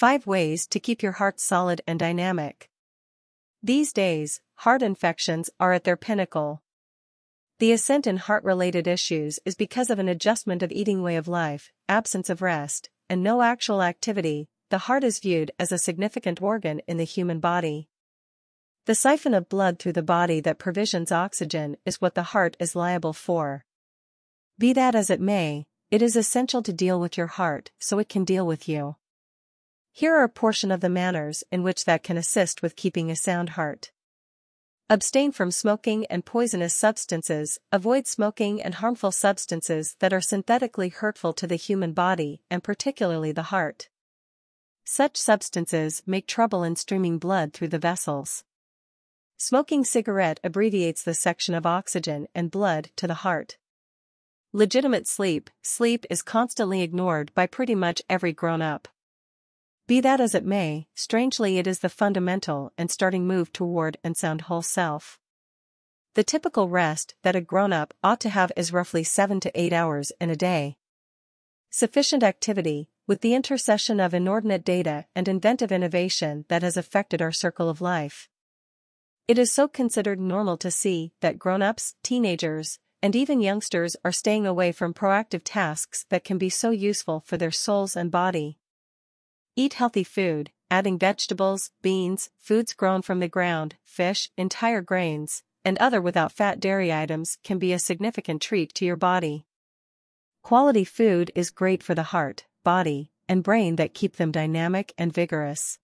5 Ways to Keep Your Heart Solid and Dynamic. These days, heart infections are at their pinnacle. The ascent in heart related issues is because of an adjustment of eating way of life, absence of rest, and no actual activity. The heart is viewed as a significant organ in the human body. The siphon of blood through the body that provisions oxygen is what the heart is liable for. Be that as it may, it is essential to deal with your heart so it can deal with you. Here are a portion of the manners in which that can assist with keeping a sound heart. Abstain from smoking and poisonous substances, avoid smoking and harmful substances that are synthetically hurtful to the human body and particularly the heart. Such substances make trouble in streaming blood through the vessels. Smoking cigarette abbreviates the section of oxygen and blood to the heart. Legitimate sleep, sleep is constantly ignored by pretty much every grown-up. Be that as it may, strangely it is the fundamental and starting move toward and sound whole self. The typical rest that a grown-up ought to have is roughly 7 to 8 hours in a day. Sufficient activity, with the intercession of inordinate data and inventive innovation that has affected our circle of life. It is so considered normal to see that grown-ups, teenagers, and even youngsters are staying away from proactive tasks that can be so useful for their souls and body. Eat healthy food, adding vegetables, beans, foods grown from the ground, fish, entire grains, and other without fat dairy items can be a significant treat to your body. Quality food is great for the heart, body, and brain that keep them dynamic and vigorous.